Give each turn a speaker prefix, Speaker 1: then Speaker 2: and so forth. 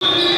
Speaker 1: you